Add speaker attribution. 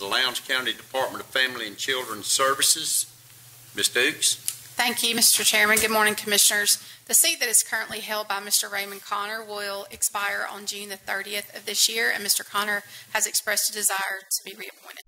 Speaker 1: the Lowndes County Department of Family and Children's Services. Ms. Dukes?
Speaker 2: Thank you, Mr. Chairman. Good morning, Commissioners. The seat that is currently held by Mr. Raymond Connor will expire on June the 30th of this year, and Mr. Connor has expressed a desire to be reappointed.